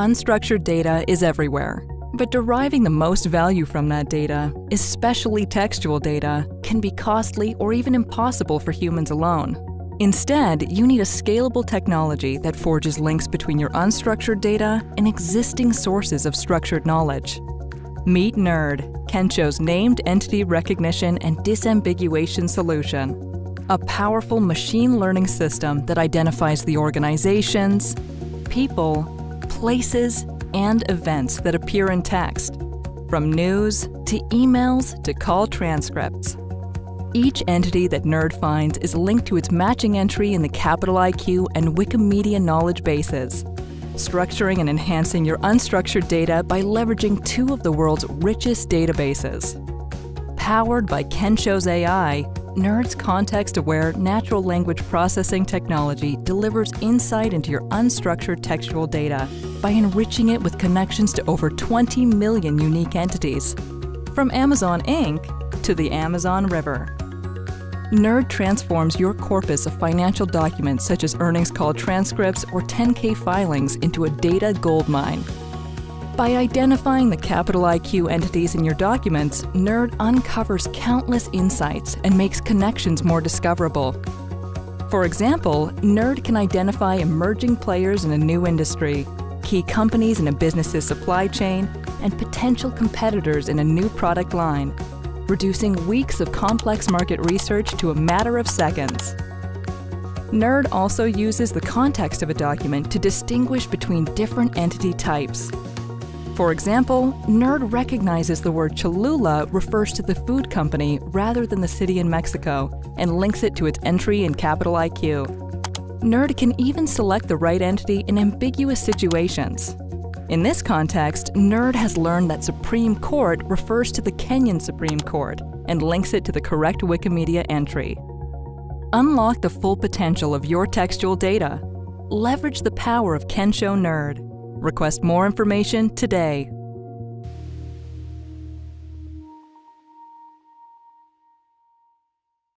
Unstructured data is everywhere, but deriving the most value from that data, especially textual data, can be costly or even impossible for humans alone. Instead, you need a scalable technology that forges links between your unstructured data and existing sources of structured knowledge. Meet NERD, Kensho's named entity recognition and disambiguation solution. A powerful machine learning system that identifies the organizations, people, places, and events that appear in text, from news to emails to call transcripts. Each entity that NERD finds is linked to its matching entry in the Capital IQ and Wikimedia knowledge bases, structuring and enhancing your unstructured data by leveraging two of the world's richest databases. Powered by Kensho's AI, NERD's context aware natural language processing technology delivers insight into your unstructured textual data by enriching it with connections to over 20 million unique entities. From Amazon Inc. to the Amazon River. NERD transforms your corpus of financial documents such as earnings call transcripts or 10K filings into a data goldmine. By identifying the capital IQ entities in your documents, NERD uncovers countless insights and makes connections more discoverable. For example, NERD can identify emerging players in a new industry, key companies in a business's supply chain, and potential competitors in a new product line reducing weeks of complex market research to a matter of seconds. NERD also uses the context of a document to distinguish between different entity types. For example, NERD recognizes the word Cholula refers to the food company rather than the city in Mexico and links it to its entry in Capital IQ. NERD can even select the right entity in ambiguous situations, in this context, NERD has learned that Supreme Court refers to the Kenyan Supreme Court and links it to the correct Wikimedia entry. Unlock the full potential of your textual data. Leverage the power of Kensho NERD. Request more information today